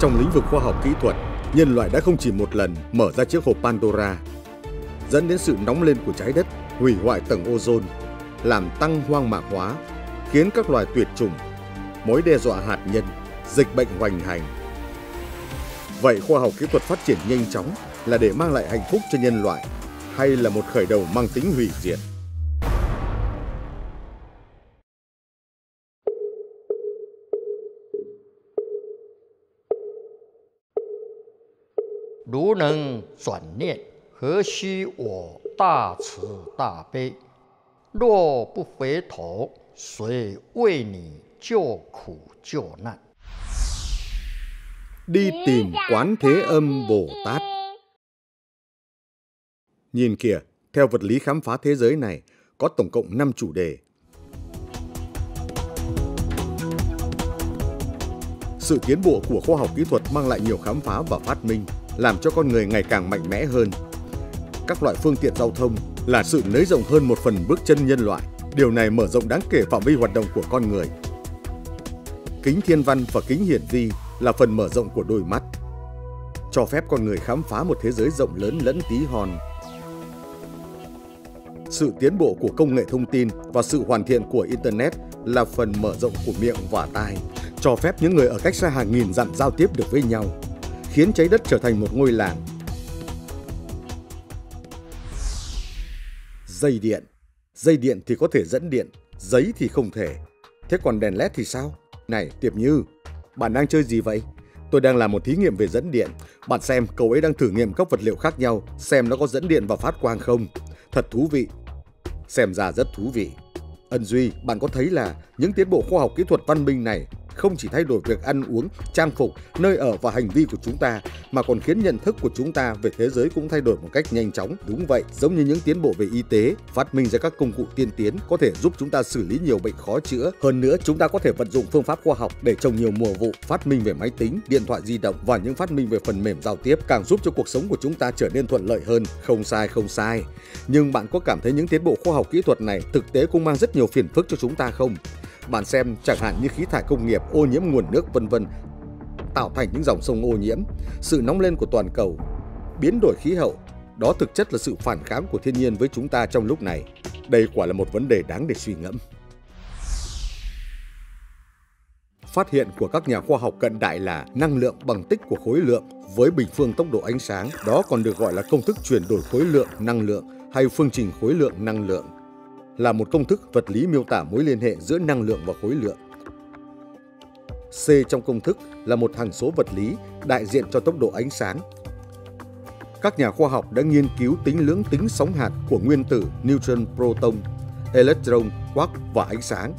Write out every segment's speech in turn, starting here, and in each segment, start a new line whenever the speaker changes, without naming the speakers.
Trong lĩnh vực khoa học kỹ thuật, nhân loại đã không chỉ một lần mở ra chiếc hộp Pandora, dẫn đến sự nóng lên của trái đất, hủy hoại tầng ozone, làm tăng hoang mạc hóa, khiến các loài tuyệt chủng, mối đe dọa hạt nhân, dịch bệnh hoành hành. Vậy khoa học kỹ thuật phát triển nhanh chóng là để mang lại hạnh phúc cho nhân loại hay là một khởi đầu mang tính hủy diệt?
Nếu 能转念，何须我大慈大悲？若不回头，谁为你救苦救难？
Đi tìm quán thế âm Bồ Tát. Nhìn kìa, theo vật lý khám phá thế giới này, có tổng cộng 5 chủ đề. Sự tiến bộ của khoa học kỹ thuật mang lại nhiều khám phá và phát minh, làm cho con người ngày càng mạnh mẽ hơn. Các loại phương tiện giao thông là sự nới rộng hơn một phần bước chân nhân loại. Điều này mở rộng đáng kể phạm vi hoạt động của con người. Kính thiên văn và kính hiển vi là phần mở rộng của đôi mắt, cho phép con người khám phá một thế giới rộng lớn lẫn tí hon. Sự tiến bộ của công nghệ thông tin và sự hoàn thiện của Internet là phần mở rộng của miệng và tai, cho phép những người ở cách xa hàng nghìn dặm giao tiếp được với nhau, khiến trái đất trở thành một ngôi làng. Dây điện Dây điện thì có thể dẫn điện, giấy thì không thể. Thế còn đèn led thì sao? Này, Tiệp Như, bạn đang chơi gì vậy? Tôi đang làm một thí nghiệm về dẫn điện. Bạn xem, cậu ấy đang thử nghiệm các vật liệu khác nhau, xem nó có dẫn điện và phát quang không. Thật thú vị. Xem ra rất thú vị. Ân Duy, bạn có thấy là những tiến bộ khoa học kỹ thuật văn minh này không chỉ thay đổi việc ăn uống, trang phục, nơi ở và hành vi của chúng ta, mà còn khiến nhận thức của chúng ta về thế giới cũng thay đổi một cách nhanh chóng. Đúng vậy, giống như những tiến bộ về y tế, phát minh ra các công cụ tiên tiến có thể giúp chúng ta xử lý nhiều bệnh khó chữa. Hơn nữa, chúng ta có thể vận dụng phương pháp khoa học để trồng nhiều mùa vụ, phát minh về máy tính, điện thoại di động và những phát minh về phần mềm giao tiếp càng giúp cho cuộc sống của chúng ta trở nên thuận lợi hơn. Không sai, không sai. Nhưng bạn có cảm thấy những tiến bộ khoa học kỹ thuật này thực tế cũng mang rất nhiều phiền phức cho chúng ta không? Bạn xem chẳng hạn như khí thải công nghiệp, ô nhiễm nguồn nước vân vân tạo thành những dòng sông ô nhiễm, sự nóng lên của toàn cầu, biến đổi khí hậu, đó thực chất là sự phản kháng của thiên nhiên với chúng ta trong lúc này. Đây quả là một vấn đề đáng để suy ngẫm. Phát hiện của các nhà khoa học cận đại là năng lượng bằng tích của khối lượng với bình phương tốc độ ánh sáng, đó còn được gọi là công thức chuyển đổi khối lượng năng lượng hay phương trình khối lượng năng lượng là một công thức vật lý miêu tả mối liên hệ giữa năng lượng và khối lượng. C trong công thức là một hằng số vật lý đại diện cho tốc độ ánh sáng. Các nhà khoa học đã nghiên cứu tính lưỡng tính sóng hạt của nguyên tử neutron, proton, electron, quark và ánh sáng.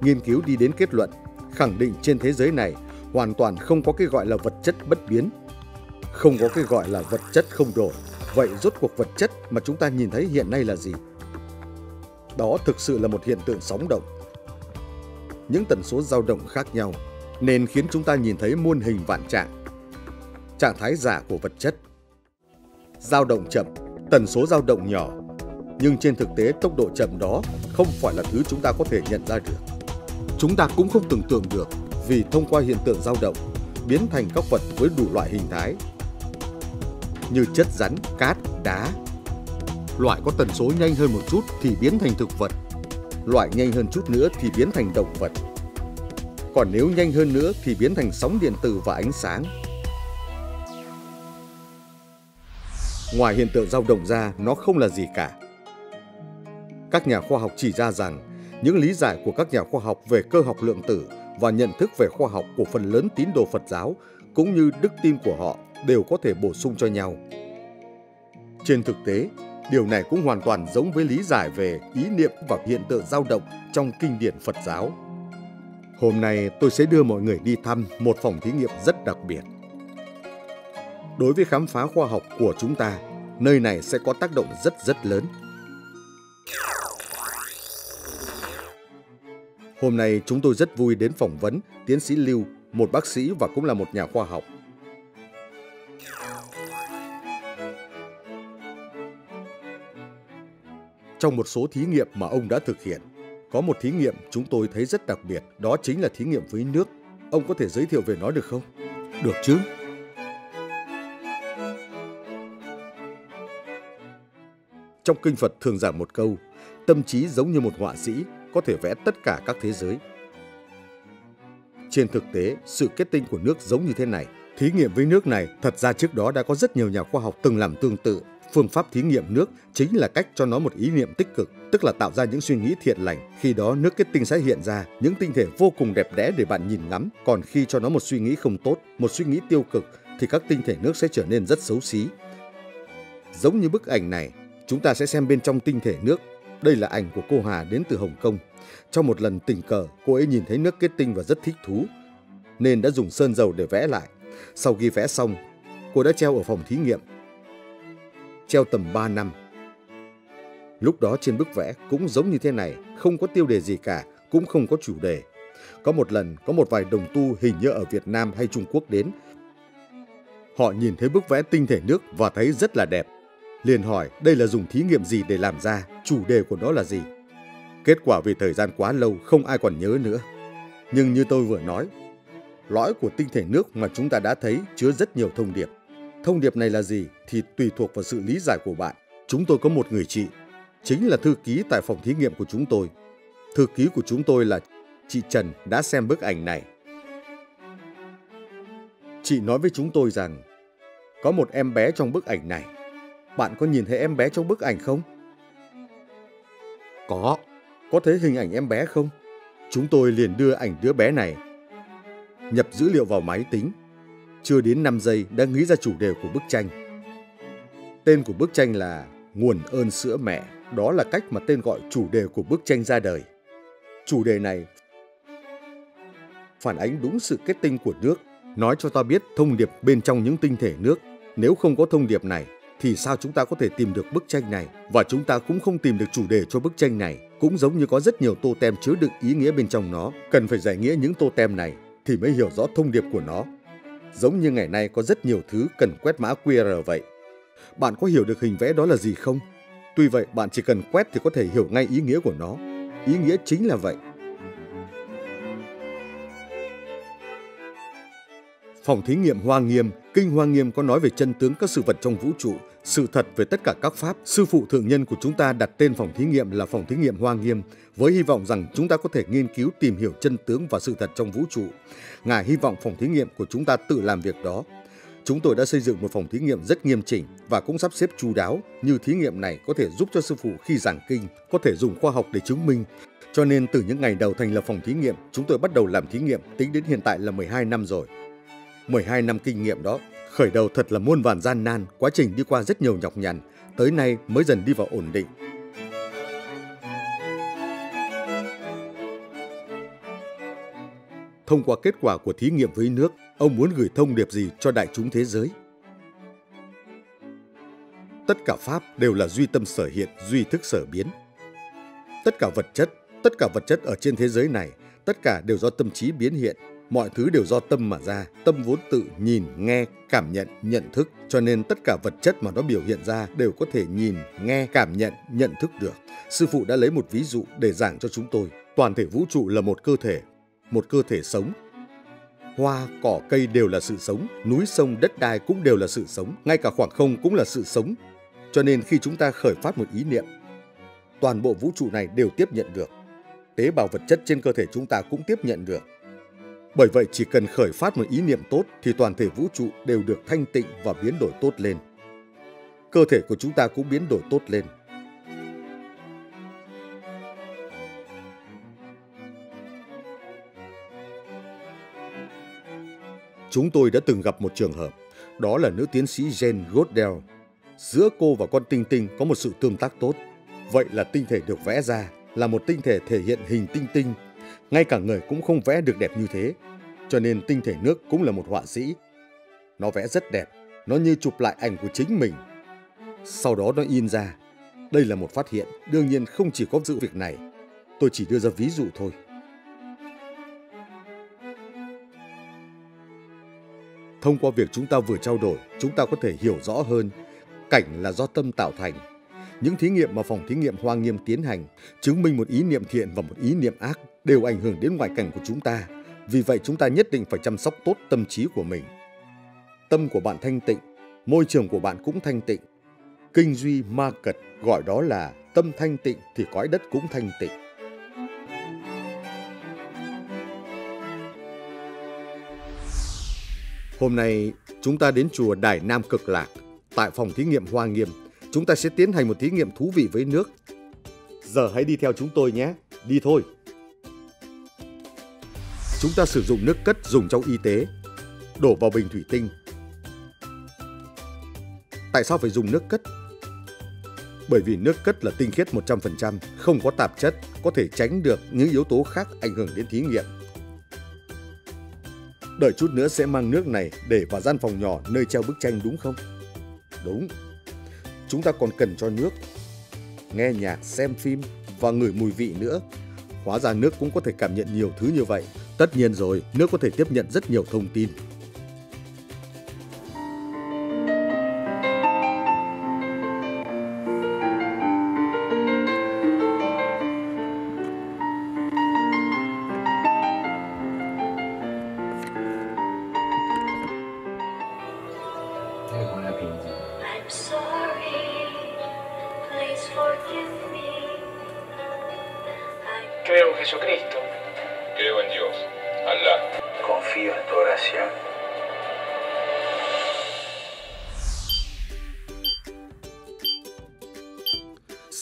Nghiên cứu đi đến kết luận khẳng định trên thế giới này hoàn toàn không có cái gọi là vật chất bất biến, không có cái gọi là vật chất không đổi. Vậy rốt cuộc vật chất mà chúng ta nhìn thấy hiện nay là gì? Đó thực sự là một hiện tượng sóng động. Những tần số dao động khác nhau nên khiến chúng ta nhìn thấy muôn hình vạn trạng. Trạng thái giả của vật chất. Dao động chậm, tần số dao động nhỏ, nhưng trên thực tế tốc độ chậm đó không phải là thứ chúng ta có thể nhận ra được. Chúng ta cũng không tưởng tượng được vì thông qua hiện tượng dao động biến thành các vật với đủ loại hình thái như chất rắn, cát, đá, Loại có tần số nhanh hơn một chút thì biến thành thực vật. Loại nhanh hơn chút nữa thì biến thành động vật. Còn nếu nhanh hơn nữa thì biến thành sóng điện tử và ánh sáng. Ngoài hiện tượng dao động ra, nó không là gì cả. Các nhà khoa học chỉ ra rằng những lý giải của các nhà khoa học về cơ học lượng tử và nhận thức về khoa học của phần lớn tín đồ Phật giáo cũng như đức tin của họ đều có thể bổ sung cho nhau. Trên thực tế, Điều này cũng hoàn toàn giống với lý giải về ý niệm và hiện tượng dao động trong kinh điển Phật giáo. Hôm nay tôi sẽ đưa mọi người đi thăm một phòng thí nghiệm rất đặc biệt. Đối với khám phá khoa học của chúng ta, nơi này sẽ có tác động rất rất lớn. Hôm nay chúng tôi rất vui đến phỏng vấn tiến sĩ Lưu, một bác sĩ và cũng là một nhà khoa học. Trong một số thí nghiệm mà ông đã thực hiện, có một thí nghiệm chúng tôi thấy rất đặc biệt, đó chính là thí nghiệm với nước. Ông có thể giới thiệu về nó được không?
Được chứ.
Trong kinh Phật thường giảng một câu, tâm trí giống như một họa sĩ, có thể vẽ tất cả các thế giới. Trên thực tế, sự kết tinh của nước giống như thế này. Thí nghiệm với nước này, thật ra trước đó đã có rất nhiều nhà khoa học từng làm tương tự. Phương pháp thí nghiệm nước chính là cách cho nó một ý niệm tích cực, tức là tạo ra những suy nghĩ thiện lành. Khi đó nước kết tinh sẽ hiện ra những tinh thể vô cùng đẹp đẽ để bạn nhìn ngắm. Còn khi cho nó một suy nghĩ không tốt, một suy nghĩ tiêu cực, thì các tinh thể nước sẽ trở nên rất xấu xí. Giống như bức ảnh này, chúng ta sẽ xem bên trong tinh thể nước. Đây là ảnh của cô Hà đến từ Hồng Kông. Trong một lần tình cờ, cô ấy nhìn thấy nước kết tinh và rất thích thú, nên đã dùng sơn dầu để vẽ lại. Sau khi vẽ xong, cô đã treo ở phòng thí nghiệm. Treo tầm 3 năm. Lúc đó trên bức vẽ cũng giống như thế này, không có tiêu đề gì cả, cũng không có chủ đề. Có một lần, có một vài đồng tu hình như ở Việt Nam hay Trung Quốc đến. Họ nhìn thấy bức vẽ tinh thể nước và thấy rất là đẹp. Liền hỏi đây là dùng thí nghiệm gì để làm ra, chủ đề của nó là gì. Kết quả vì thời gian quá lâu không ai còn nhớ nữa. Nhưng như tôi vừa nói, lõi của tinh thể nước mà chúng ta đã thấy chứa rất nhiều thông điệp. Thông điệp này là gì thì tùy thuộc vào sự lý giải của bạn. Chúng tôi có một người chị, chính là thư ký tại phòng thí nghiệm của chúng tôi. Thư ký của chúng tôi là chị Trần đã xem bức ảnh này. Chị nói với chúng tôi rằng có một em bé trong bức ảnh này. Bạn có nhìn thấy em bé trong bức ảnh không?
Có.
Có thấy hình ảnh em bé không? Chúng tôi liền đưa ảnh đứa bé này nhập dữ liệu vào máy tính. Chưa đến 5 giây đã nghĩ ra chủ đề của bức tranh. Tên của bức tranh là Nguồn ơn sữa mẹ. Đó là cách mà tên gọi chủ đề của bức tranh ra đời. Chủ đề này phản ánh đúng sự kết tinh của nước, nói cho ta biết thông điệp bên trong những tinh thể nước. Nếu không có thông điệp này, thì sao chúng ta có thể tìm được bức tranh này? Và chúng ta cũng không tìm được chủ đề cho bức tranh này. Cũng giống như có rất nhiều tô tem chứa đựng ý nghĩa bên trong nó. Cần phải giải nghĩa những tô tem này thì mới hiểu rõ thông điệp của nó. Giống như ngày nay có rất nhiều thứ cần quét mã QR vậy. Bạn có hiểu được hình vẽ đó là gì không? Tuy vậy, bạn chỉ cần quét thì có thể hiểu ngay ý nghĩa của nó. Ý nghĩa chính là vậy. Phòng thí nghiệm Hoa Nghiêm, Kinh Hoa Nghiêm có nói về chân tướng các sự vật trong vũ trụ, sự thật về tất cả các pháp. Sư phụ thượng nhân của chúng ta đặt tên phòng thí nghiệm là phòng thí nghiệm Hoa Nghiêm, với hy vọng rằng chúng ta có thể nghiên cứu tìm hiểu chân tướng và sự thật trong vũ trụ. Ngài hy vọng phòng thí nghiệm của chúng ta tự làm việc đó. Chúng tôi đã xây dựng một phòng thí nghiệm rất nghiêm chỉnh và cũng sắp xếp chu đáo, như thí nghiệm này có thể giúp cho sư phụ khi giảng kinh, có thể dùng khoa học để chứng minh. Cho nên từ những ngày đầu thành lập phòng thí nghiệm, chúng tôi bắt đầu làm thí nghiệm tính đến hiện tại là 12 năm rồi. 12 năm kinh nghiệm đó, khởi đầu thật là muôn vàn gian nan, quá trình đi qua rất nhiều nhọc nhằn, tới nay mới dần đi vào ổn định. Thông qua kết quả của thí nghiệm với nước, ông muốn gửi thông điệp gì cho đại chúng thế giới? Tất cả pháp đều là duy tâm sở hiện, duy thức sở biến. Tất cả vật chất, tất cả vật chất ở trên thế giới này, tất cả đều do tâm trí biến hiện, mọi thứ đều do tâm mà ra, tâm vốn tự nhìn, nghe, cảm nhận, nhận thức, cho nên tất cả vật chất mà nó biểu hiện ra đều có thể nhìn, nghe, cảm nhận, nhận thức được. Sư phụ đã lấy một ví dụ để giảng cho chúng tôi. Toàn thể vũ trụ là một cơ thể, một cơ thể sống. Hoa, cỏ, cây đều là sự sống, núi, sông, đất đai cũng đều là sự sống, ngay cả khoảng không cũng là sự sống. Cho nên khi chúng ta khởi phát một ý niệm, toàn bộ vũ trụ này đều tiếp nhận được. Tế bào vật chất trên cơ thể chúng ta cũng tiếp nhận được. Bởi vậy chỉ cần khởi phát một ý niệm tốt thì toàn thể vũ trụ đều được thanh tịnh và biến đổi tốt lên. Cơ thể của chúng ta cũng biến đổi tốt lên. Chúng tôi đã từng gặp một trường hợp, đó là nữ tiến sĩ Jane Goodell. Giữa cô và con tinh tinh có một sự tương tác tốt. Vậy là tinh thể được vẽ ra là một tinh thể thể hiện hình tinh tinh. Ngay cả người cũng không vẽ được đẹp như thế. Cho nên tinh thể nước cũng là một họa sĩ. Nó vẽ rất đẹp, nó như chụp lại ảnh của chính mình. Sau đó nó in ra. Đây là một phát hiện, đương nhiên không chỉ có sự việc này. Tôi chỉ đưa ra ví dụ thôi. Thông qua việc chúng ta vừa trao đổi, chúng ta có thể hiểu rõ hơn cảnh là do tâm tạo thành. Những thí nghiệm mà phòng thí nghiệm Hoa Nghiêm tiến hành chứng minh một ý niệm thiện và một ý niệm ác đều ảnh hưởng đến ngoại cảnh của chúng ta. Vì vậy chúng ta nhất định phải chăm sóc tốt tâm trí của mình. Tâm của bạn thanh tịnh, môi trường của bạn cũng thanh tịnh. Kinh duy ma cật gọi đó là tâm thanh tịnh thì cõi đất cũng thanh tịnh. Hôm nay chúng ta đến chùa Đài Nam Cực Lạc. Tại phòng thí nghiệm Hoa Nghiêm, chúng ta sẽ tiến hành một thí nghiệm thú vị với nước. Giờ hãy đi theo chúng tôi nhé. Đi thôi. Chúng ta sử dụng nước cất dùng trong y tế, đổ vào bình thủy tinh. Tại sao phải dùng nước cất? Bởi vì nước cất là tinh khiết 100%, không có tạp chất, có thể tránh được những yếu tố khác ảnh hưởng đến thí nghiệm. Đợi chút nữa sẽ mang nước này để vào gian phòng nhỏ nơi treo bức tranh đúng không? Đúng. Chúng ta còn cần cho nước, nghe nhạc, xem phim và ngửi mùi vị nữa. Hóa ra nước cũng có thể cảm nhận nhiều thứ như vậy. Tất nhiên rồi, nước có thể tiếp nhận rất nhiều thông tin.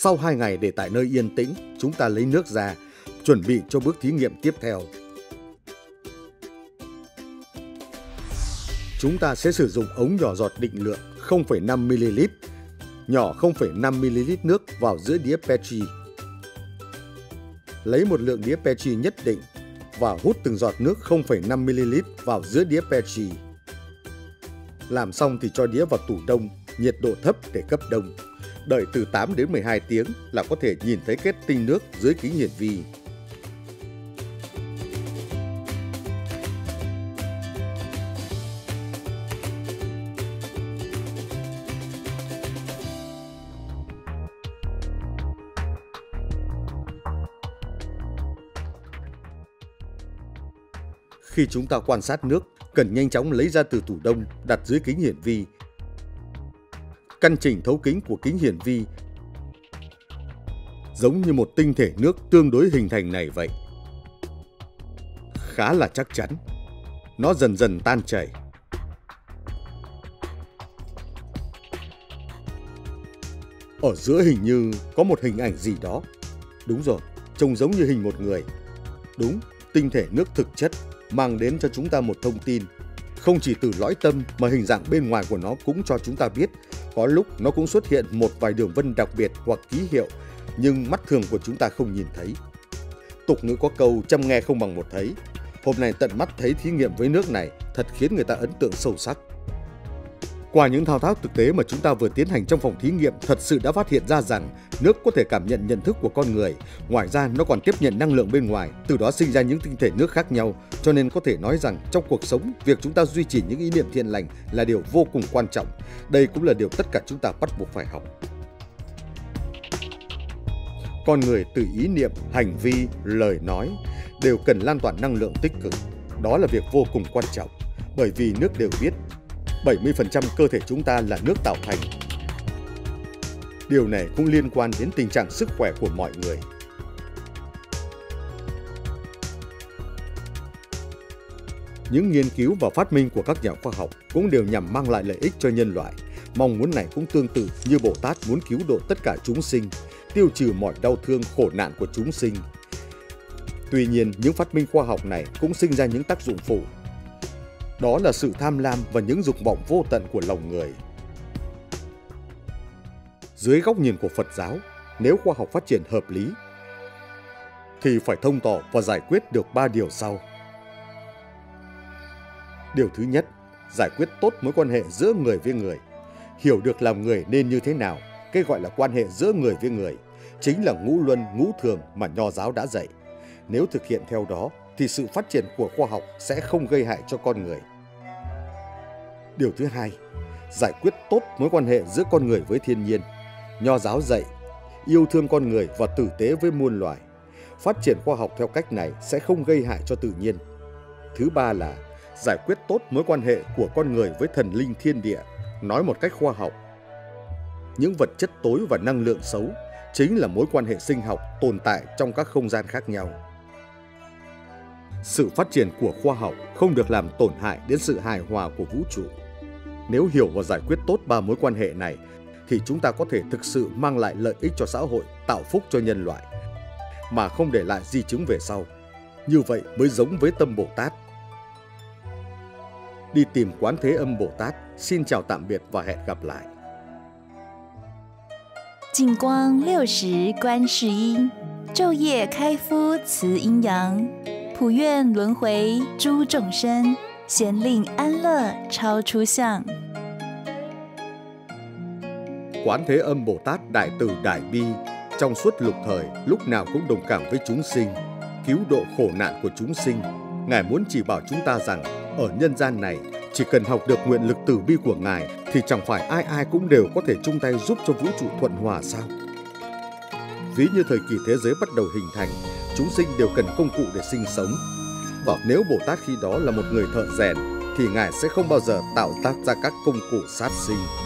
Sau 2 ngày để tại nơi yên tĩnh, chúng ta lấy nước ra, chuẩn bị cho bước thí nghiệm tiếp theo. Chúng ta sẽ sử dụng ống nhỏ giọt định lượng 0,5ml, nhỏ 0,5ml nước vào giữa đĩa Petri. Lấy một lượng đĩa Petri nhất định và hút từng giọt nước 0,5ml vào giữa đĩa Petri. Làm xong thì cho đĩa vào tủ đông, nhiệt độ thấp để cấp đông. Đợi từ 8 đến 12 tiếng là có thể nhìn thấy kết tinh nước dưới kính hiển vi. Khi chúng ta quan sát nước, cần nhanh chóng lấy ra từ tủ đông, đặt dưới kính hiển vi. Căn chỉnh thấu kính của kính hiển vi giống như một tinh thể nước tương đối hình thành này vậy. Khá là chắc chắn. Nó dần dần tan chảy. Ở giữa hình như có một hình ảnh gì đó. Đúng rồi, trông giống như hình một người. Đúng, tinh thể nước thực chất mang đến cho chúng ta một thông tin. Không chỉ từ lõi tâm mà hình dạng bên ngoài của nó cũng cho chúng ta biết có lúc nó cũng xuất hiện một vài đường vân đặc biệt hoặc ký hiệu, nhưng mắt thường của chúng ta không nhìn thấy. Tục ngữ có câu, chăm nghe không bằng một thấy. Hôm nay tận mắt thấy thí nghiệm với nước này, thật khiến người ta ấn tượng sâu sắc. Qua những thao tác thực tế mà chúng ta vừa tiến hành trong phòng thí nghiệm thật sự đã phát hiện ra rằng nước có thể cảm nhận nhận thức của con người. Ngoài ra nó còn tiếp nhận năng lượng bên ngoài, từ đó sinh ra những tinh thể nước khác nhau. Cho nên có thể nói rằng trong cuộc sống, việc chúng ta duy trì những ý niệm thiện lành là điều vô cùng quan trọng. Đây cũng là điều tất cả chúng ta bắt buộc phải học. Con người từ ý niệm, hành vi, lời nói đều cần lan tỏa năng lượng tích cực. Đó là việc vô cùng quan trọng. Bởi vì nước đều biết 70% cơ thể chúng ta là nước tạo thành. Điều này cũng liên quan đến tình trạng sức khỏe của mọi người. Những nghiên cứu và phát minh của các nhà khoa học cũng đều nhằm mang lại lợi ích cho nhân loại. Mong muốn này cũng tương tự như Bồ Tát muốn cứu độ tất cả chúng sinh, tiêu trừ mọi đau thương khổ nạn của chúng sinh. Tuy nhiên, những phát minh khoa học này cũng sinh ra những tác dụng phụ đó là sự tham lam và những dục vọng vô tận của lòng người. Dưới góc nhìn của Phật giáo, nếu khoa học phát triển hợp lý, thì phải thông tỏ và giải quyết được ba điều sau. Điều thứ nhất, giải quyết tốt mối quan hệ giữa người với người. Hiểu được làm người nên như thế nào, cái gọi là quan hệ giữa người với người, chính là ngũ luân ngũ thường mà nho giáo đã dạy. Nếu thực hiện theo đó thì sự phát triển của khoa học sẽ không gây hại cho con người. Điều thứ hai, giải quyết tốt mối quan hệ giữa con người với thiên nhiên. Nho giáo dạy, yêu thương con người và tử tế với muôn loài. Phát triển khoa học theo cách này sẽ không gây hại cho tự nhiên. Thứ ba là giải quyết tốt mối quan hệ của con người với thần linh thiên địa, nói một cách khoa học. Những vật chất tối và năng lượng xấu chính là mối quan hệ sinh học tồn tại trong các không gian khác nhau. Sự phát triển của khoa học không được làm tổn hại đến sự hài hòa của vũ trụ. Nếu hiểu và giải quyết tốt ba mối quan hệ này thì chúng ta có thể thực sự mang lại lợi ích cho xã hội, tạo phúc cho nhân loại mà không để lại di chứng về sau. Như vậy mới giống với tâm Bồ Tát. Đi tìm quán thế âm Bồ Tát. Xin chào tạm biệt và hẹn gặp lại.
净光六十观世音，昼夜开敷慈阴阳，普愿轮回诸众生， 咸令安乐超出相。
Quán Thế Âm Bồ Tát Đại Từ Đại Bi trong suốt lục thời lúc nào cũng đồng cảm với chúng sinh, cứu độ khổ nạn của chúng sinh. Ngài muốn chỉ bảo chúng ta rằng ở nhân gian này chỉ cần học được nguyện lực từ bi của Ngài thì chẳng phải ai ai cũng đều có thể chung tay giúp cho vũ trụ thuận hòa sao? Ví như thời kỳ thế giới bắt đầu hình thành, chúng sinh đều cần công cụ để sinh sống. và nếu Bồ Tát khi đó là một người thợ rèn, thì Ngài sẽ không bao giờ tạo tác ra các công cụ sát sinh.